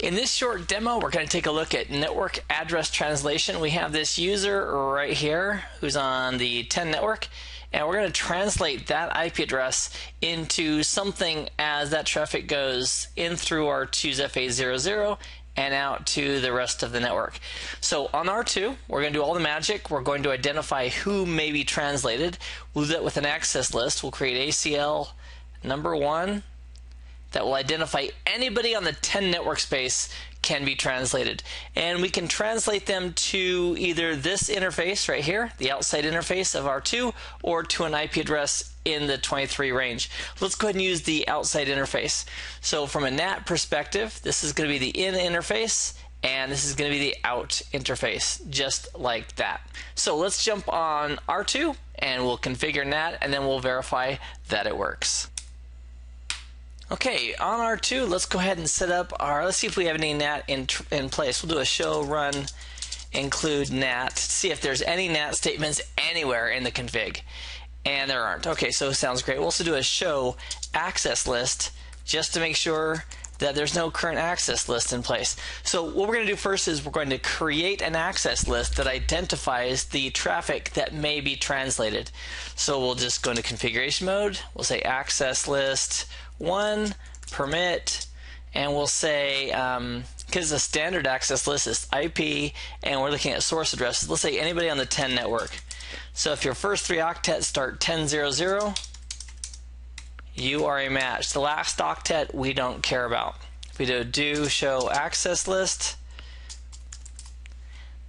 In this short demo, we're going to take a look at network address translation. We have this user right here who's on the 10 network, and we're going to translate that IP address into something as that traffic goes in through R2's FA00 and out to the rest of the network. So on R2, we're going to do all the magic. We're going to identify who may be translated. We'll do that with an access list. We'll create ACL number one that will identify anybody on the 10 network space can be translated. And we can translate them to either this interface right here, the outside interface of R2, or to an IP address in the 23 range. Let's go ahead and use the outside interface. So from a NAT perspective, this is going to be the in interface and this is going to be the out interface, just like that. So let's jump on R2 and we'll configure NAT and then we'll verify that it works. Okay, on R2, let's go ahead and set up our, let's see if we have any NAT in, in place. We'll do a show run include NAT, see if there's any NAT statements anywhere in the config. And there aren't. Okay, so sounds great. We'll also do a show access list just to make sure that there's no current access list in place. So what we're going to do first is we're going to create an access list that identifies the traffic that may be translated. So we'll just go into configuration mode. We'll say access list one permit, and we'll say because um, the standard access list is IP, and we're looking at source addresses. Let's say anybody on the 10 network. So if your first three octets start 1000, you are a match. The last octet we don't care about. If we do do show access list,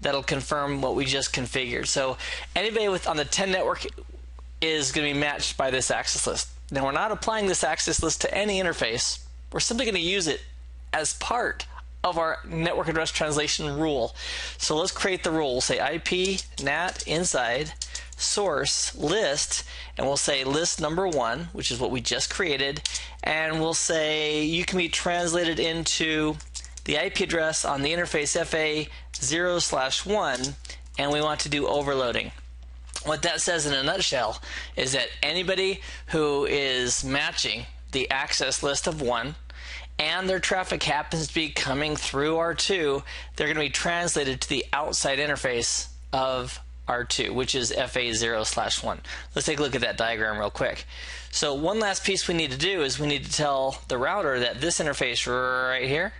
that'll confirm what we just configured. So anybody with on the 10 network is going to be matched by this access list. Now we're not applying this access list to any interface. We're simply going to use it as part of our network address translation rule. So let's create the rule. We'll say IP NAT inside source list and we'll say list number one, which is what we just created, and we'll say you can be translated into the IP address on the interface FA 0 slash 1 and we want to do overloading. What that says in a nutshell is that anybody who is matching the access list of one and their traffic happens to be coming through R2, they're going to be translated to the outside interface of R2, which is FA0 slash 1. Let's take a look at that diagram real quick. So one last piece we need to do is we need to tell the router that this interface right here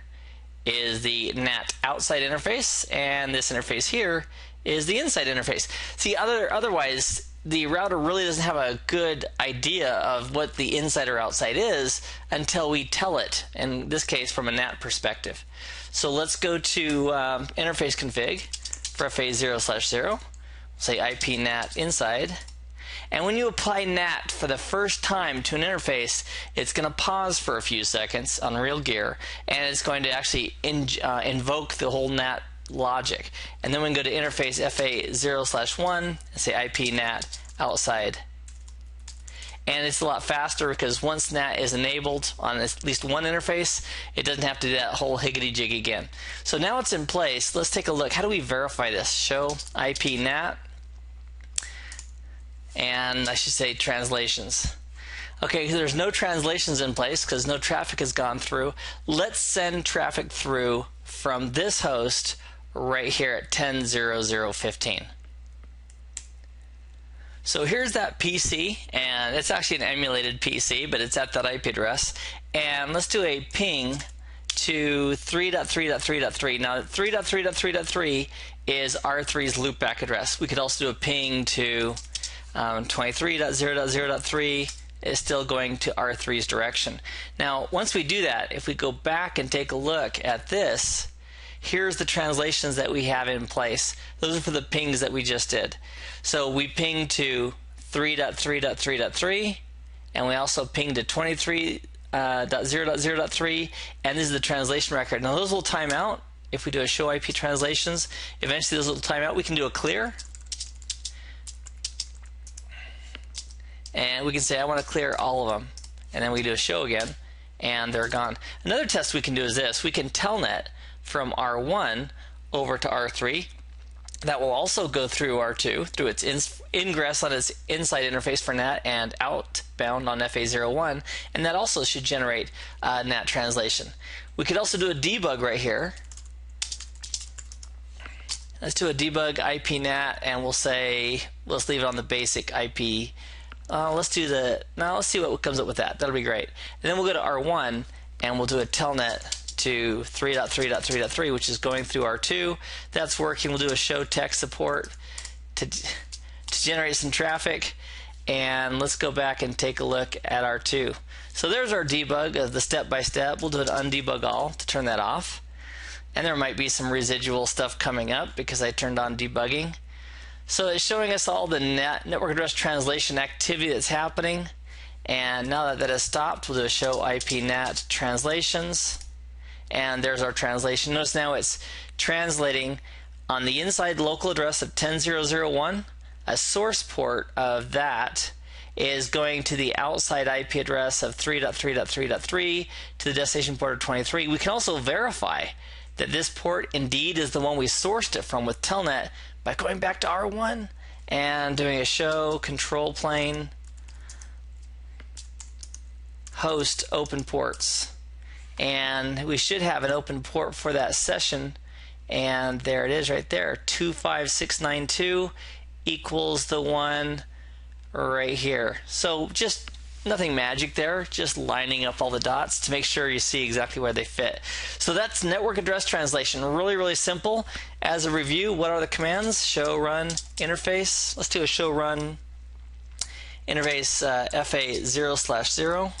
is the NAT outside interface, and this interface here is the inside interface. See, other otherwise, the router really doesn't have a good idea of what the inside or outside is until we tell it, in this case from a NAT perspective. So let's go to um, interface config for FA0 slash 0, say IP NAT inside. And when you apply NAT for the first time to an interface, it's going to pause for a few seconds on real gear, and it's going to actually in, uh, invoke the whole NAT logic. And then we can go to interface FA0 slash 1 and say IP NAT outside. And it's a lot faster because once NAT is enabled on at least one interface, it doesn't have to do that whole higgity jig again. So now it's in place. Let's take a look. How do we verify this? Show IP NAT. And I should say translations. Okay, there's no translations in place because no traffic has gone through. Let's send traffic through from this host right here at 10.0015. So here's that PC, and it's actually an emulated PC, but it's at that IP address. And let's do a ping to 3.3.3.3. Now 3.3.3.3 is R3's loopback address. We could also do a ping to um, 23.0.0.3 is still going to R3's direction. Now once we do that, if we go back and take a look at this, here's the translations that we have in place. Those are for the pings that we just did. So we ping to 3.3.3.3 and we also ping to 23.0.0.3 uh, and this is the translation record. Now those will time out if we do a show IP translations. Eventually those will time out. We can do a clear and we can say I want to clear all of them and then we do a show again and they're gone. Another test we can do is this. We can telnet from R1 over to R3 that will also go through R2 through its ingress on its inside interface for NAT and outbound on FA01, and that also should generate uh, NAT translation. We could also do a debug right here. Let's do a debug IP NAT, and we'll say let's leave it on the basic IP. Uh, let's do the now. Let's see what comes up with that. That'll be great. And then we'll go to R1, and we'll do a telnet to 3.3.3.3, which is going through R2. That's working. We'll do a show tech support to, to generate some traffic. And let's go back and take a look at R2. So there's our debug of the step by step. We'll do an undebug all to turn that off. And there might be some residual stuff coming up because I turned on debugging. So it's showing us all the net network address translation activity that's happening. And now that that has stopped, we'll do a show IP NAT translations and there's our translation. Notice now it's translating on the inside local address of 10001. A source port of that is going to the outside IP address of 3.3.3.3 to the destination port of 23. We can also verify that this port indeed is the one we sourced it from with Telnet by going back to R1 and doing a show control plane host open ports and we should have an open port for that session. And there it is right there 25692 equals the one right here. So just nothing magic there just lining up all the dots to make sure you see exactly where they fit. So that's network address translation. Really really simple. As a review what are the commands? Show run interface. Let's do a show run interface uh, fa 0 slash 0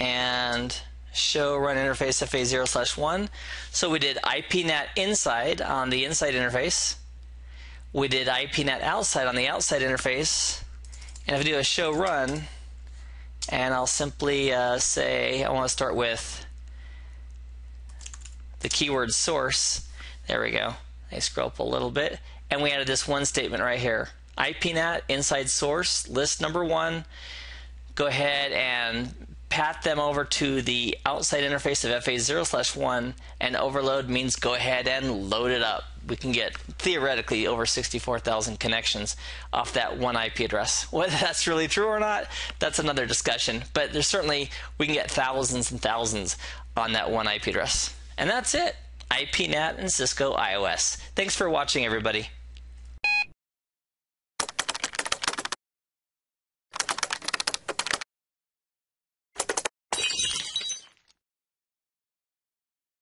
and show run interface FA0 slash 1. So we did IPNAT inside on the inside interface. We did IPNAT outside on the outside interface. And if I do a show run, and I'll simply uh, say I want to start with the keyword source. There we go. I scroll up a little bit. And we added this one statement right here. IPNAT inside source, list number one. Go ahead and pat them over to the outside interface of FA0 slash 1 and overload means go ahead and load it up. We can get theoretically over 64,000 connections off that one IP address. Whether that's really true or not, that's another discussion. But there's certainly, we can get thousands and thousands on that one IP address. And that's it. IPNAT and Cisco IOS. Thanks for watching, everybody.